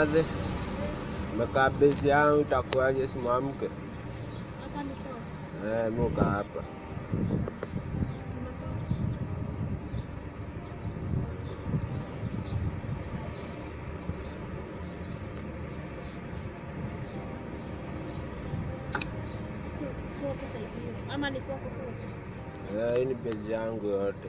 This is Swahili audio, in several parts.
Aje, Umekaa bezi yangu itakuwaje simwamke? Hapa ni poa. Eh, muka hapa. Sio- sio kusaidia. Ama ni kwako. Eh, hii ni bezi yangu yote.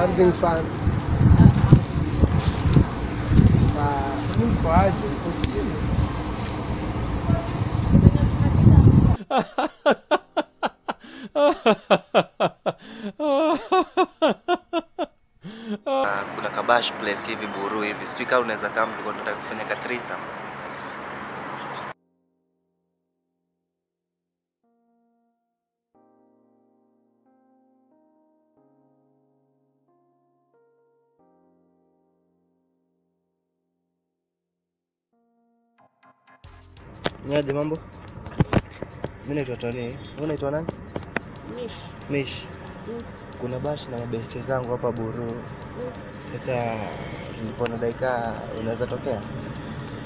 Something fun. Ah, kuna kabash place hivi buru hivi. Sijui kaa unaweza kama tulikuwa tunataka kufanya katrisa Niaje mambo? Mimi naitwa Tony. Wewe unaitwa nani? Mish. Mish. Mm. Kuna bash na mabeste zangu hapa Buru. Mm. Sasa nilipo na dakika unaweza tokea?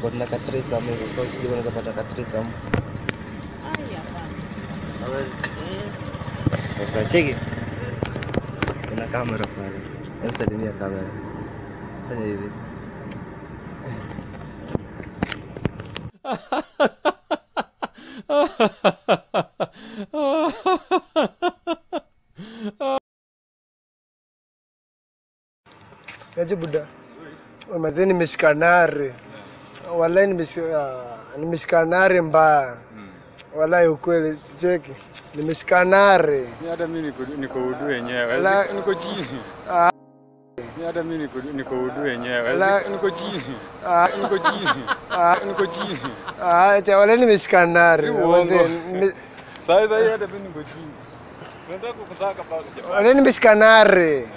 Kwa tuna katrisa mimi kwa sijui unaweza pata katrisa. Ai, hapana. Eh, Sasa cheki. Kuna kamera pale. Hebu salimia kamera. Fanya hivi. Yaje buda. Mazee nimeshika nare. Wallahi nimeshika nimeshika nare mbaya. Wallahi ukweli cheki. Nimeshika nare. Hata mimi niko niko udu wenyewe. Niko chini. Hata mi niko udu wenyewe. Niko chini. Ah, Niko chini. ah, Niko chini. ah, cha wallahi nimeshika nime- Sasa sasa hata mi niko chini. Tunataka kukusaka basi jamani. wallahi nimeshika nare.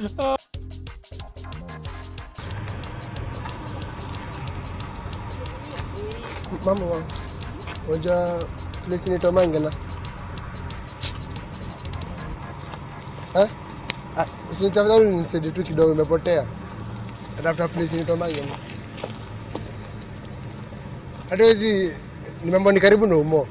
Mama wangu. Unajua place inaitwa Mangena? Eh? Ah, tafadhali nisaidie tu kidogo imepotea. Natafuta place inaitwa Mangena. Hata hizi mambo ni karibu na Umo.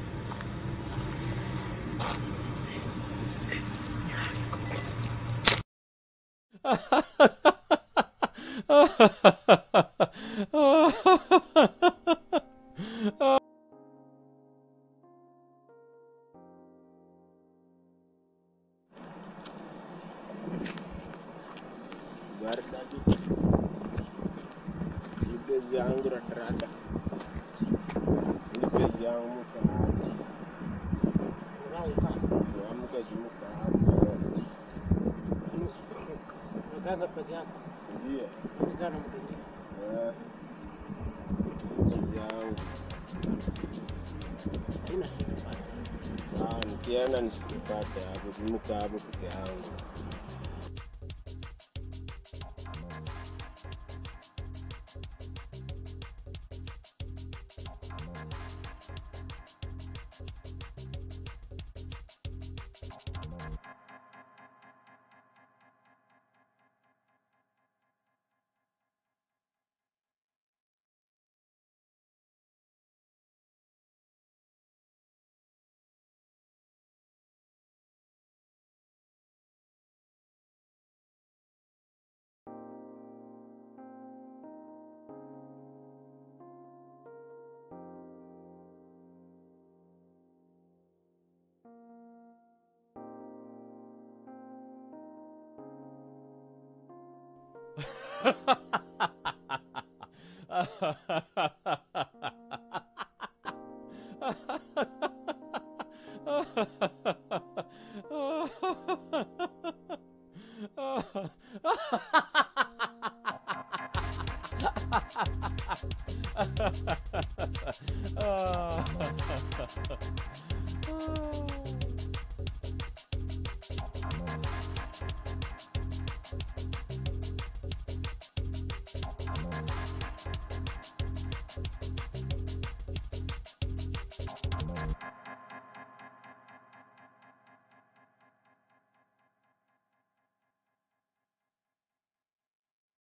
pezi yangu rakarada ni pezi yangu kanada amuka jumuka kaza pezi yako ndiyo usikana mtu pezi yangu haina shida basi nikienda nisipate hapo jumuka hapo peke yangu oh.